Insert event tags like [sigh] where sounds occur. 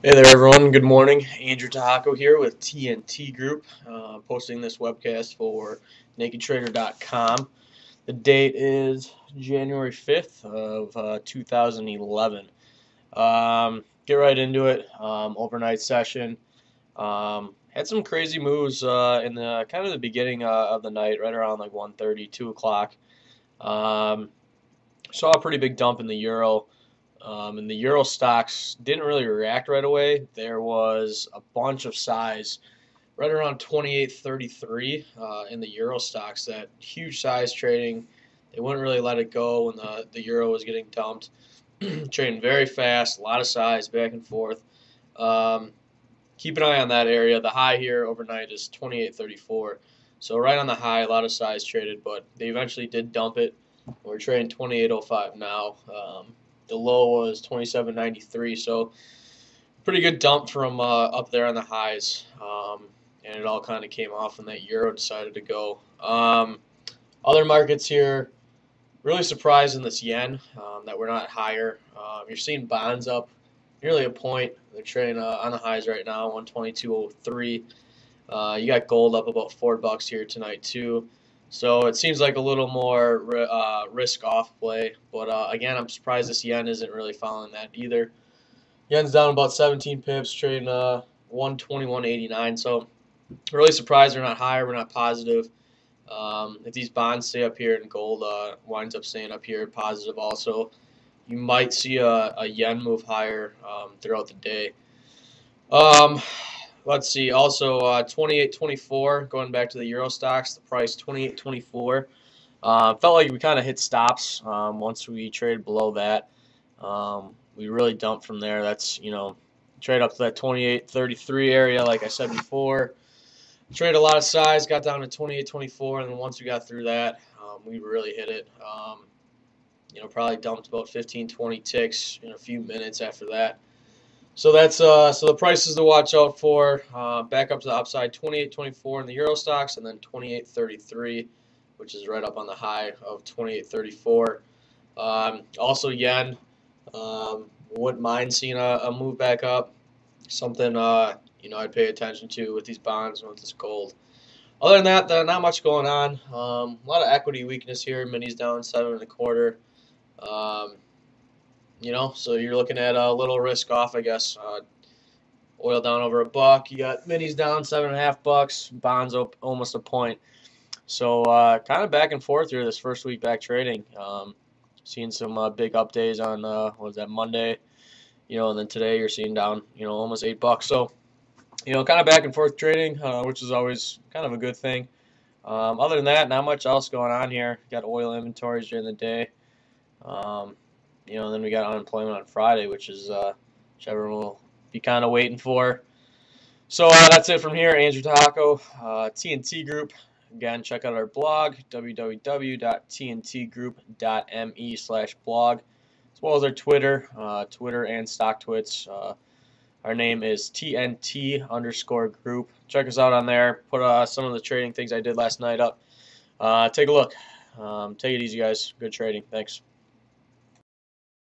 Hey there, everyone. Good morning. Andrew Tehako here with TNT Group, uh, posting this webcast for NakedTrader.com. The date is January 5th of uh, 2011. Um, get right into it. Um, overnight session. Um, had some crazy moves uh, in the kind of the beginning uh, of the night, right around like 1:30, 2 o'clock. Um, saw a pretty big dump in the euro. Um, and the Euro Stoxx didn't really react right away. There was a bunch of size right around 28.33 uh, in the Euro Stoxx, that huge size trading. They wouldn't really let it go when the, the Euro was getting dumped. [clears throat] trading very fast, a lot of size back and forth. Um, keep an eye on that area. The high here overnight is 28.34. So right on the high, a lot of size traded, but they eventually did dump it. We're trading 28.05 now. Um, the low was 27.93, so pretty good dump from uh, up there on the highs. Um, and it all kind of came off when that euro decided to go. Um, other markets here, really surprised in this yen um, that we're not higher. Um, you're seeing bonds up nearly a point. They're trading uh, on the highs right now, 122.03. Uh, you got gold up about four bucks here tonight too. So it seems like a little more uh, risk off play. But uh, again, I'm surprised this yen isn't really following that either. Yen's down about 17 pips, trading uh, 121.89. So really surprised we're not higher, we're not positive. Um, if these bonds stay up here and gold uh, winds up staying up here positive also, you might see a, a yen move higher um, throughout the day. Um, let's see. Also, uh, 28.24. Going back to the Euro Stoxx, the price 28.24. Uh, felt like we kind of hit stops um, once we traded below that. Um, we really dumped from there. That's you know, trade up to that 28.33 area, like I said before. Trade a lot of size, got down to 28.24, and then once we got through that, um, we really hit it. Um, you know, probably dumped about 15, 20 ticks in a few minutes after that. So that's uh, so the prices to watch out for. Uh, back up to the upside, 28.24 in the Euro Stoxx, and then 28.33, which is right up on the high of 28.34. Um, also yen, um, wouldn't mind seeing a, a, move back up. Something uh, you know I'd pay attention to with these bonds and with this gold. Other than that, not much going on. Um, a lot of equity weakness here. Minis down seven and a quarter. Um, you know, so you're looking at a little risk off, I guess. Uh, oil down over a buck. You got minis down seven and a half bucks. Bonds up almost a point. So uh, kind of back and forth here this first week back trading. Um, seeing some uh, big up days on uh, what was that Monday, you know, and then today you're seeing down, you know, almost eight bucks. So you know, kind of back and forth trading, uh, which is always kind of a good thing. Um, other than that, not much else going on here. Got oil inventories during the day. Um, you know, then we got unemployment on Friday, which is uh, which everyone will be kind of waiting for. So uh, that's it from here. Andrew Tehako, uh, TNT Group. Again, check out our blog, www.tntgroup.me slash blog, as well as our Twitter, uh, Twitter and StockTwits. Uh, our name is TNT underscore group. Check us out on there. Put uh, some of the trading things I did last night up. Uh, take a look. Um, take it easy, guys. Good trading. Thanks.